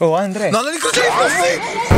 Oh Andrea. No, non incrociare i flussi!